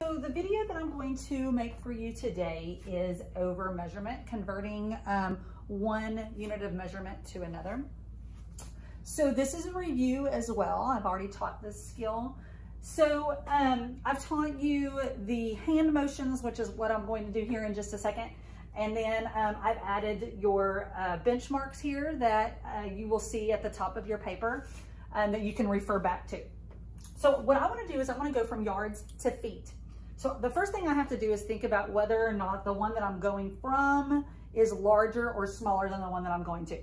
So the video that I'm going to make for you today is over measurement, converting um, one unit of measurement to another. So this is a review as well. I've already taught this skill. So um, I've taught you the hand motions, which is what I'm going to do here in just a second. And then um, I've added your uh, benchmarks here that uh, you will see at the top of your paper um, that you can refer back to. So what I wanna do is I wanna go from yards to feet. So the first thing I have to do is think about whether or not the one that I'm going from is larger or smaller than the one that I'm going to.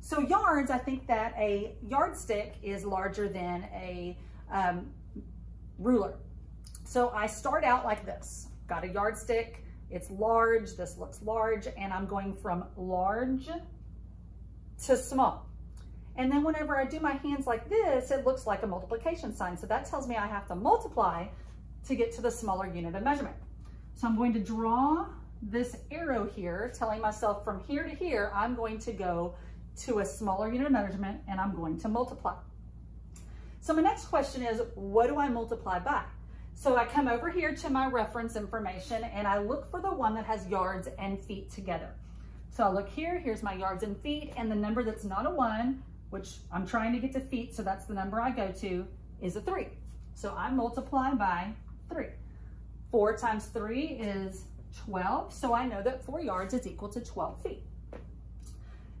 So yards, I think that a yardstick is larger than a um, ruler. So I start out like this. Got a yardstick, it's large, this looks large, and I'm going from large to small. And then whenever I do my hands like this, it looks like a multiplication sign. So that tells me I have to multiply to get to the smaller unit of measurement. So I'm going to draw this arrow here, telling myself from here to here, I'm going to go to a smaller unit of measurement and I'm going to multiply. So my next question is, what do I multiply by? So I come over here to my reference information and I look for the one that has yards and feet together. So I look here, here's my yards and feet, and the number that's not a one, which I'm trying to get to feet, so that's the number I go to, is a three. So I multiply by three. Four times three is 12, so I know that four yards is equal to 12 feet.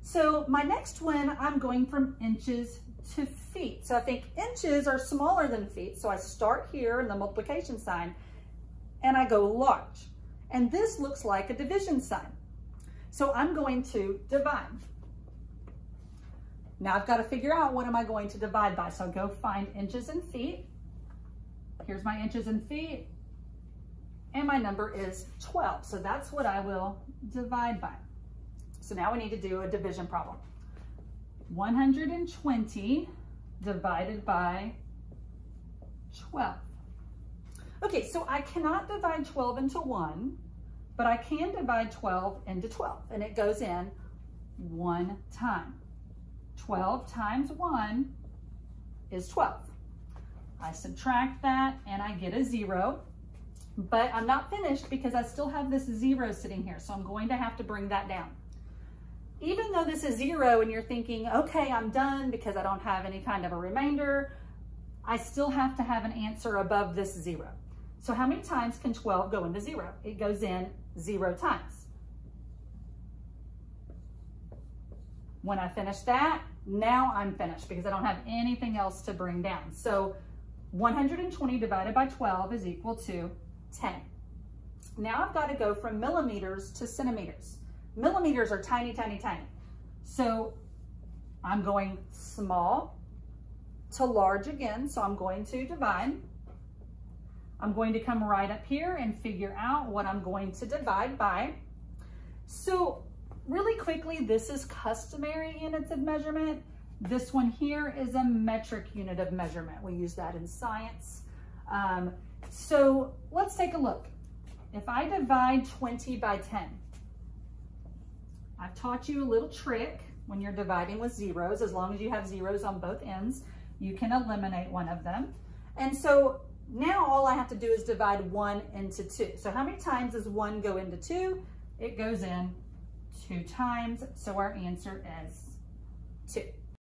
So my next one, I'm going from inches to feet. So I think inches are smaller than feet, so I start here in the multiplication sign, and I go large. And this looks like a division sign. So I'm going to divide. Now I've got to figure out what am I going to divide by. So I'll go find inches and feet. Here's my inches and feet. And my number is 12. So that's what I will divide by. So now we need to do a division problem. 120 divided by 12. Okay, so I cannot divide 12 into 1, but I can divide 12 into 12, and it goes in one time. 12 times 1 is 12. I subtract that and I get a 0, but I'm not finished because I still have this 0 sitting here, so I'm going to have to bring that down. Even though this is 0 and you're thinking, okay, I'm done because I don't have any kind of a remainder, I still have to have an answer above this 0. So how many times can 12 go into 0? It goes in 0 times. When I finish that, now I'm finished because I don't have anything else to bring down. So 120 divided by 12 is equal to 10. Now I've got to go from millimeters to centimeters. Millimeters are tiny, tiny, tiny. So I'm going small to large again. So I'm going to divide. I'm going to come right up here and figure out what I'm going to divide by. So Really quickly, this is customary units of measurement. This one here is a metric unit of measurement. We use that in science. Um, so let's take a look. If I divide 20 by 10, I've taught you a little trick when you're dividing with zeros. As long as you have zeros on both ends, you can eliminate one of them. And so now all I have to do is divide one into two. So how many times does one go into two? It goes in two times, so our answer is two.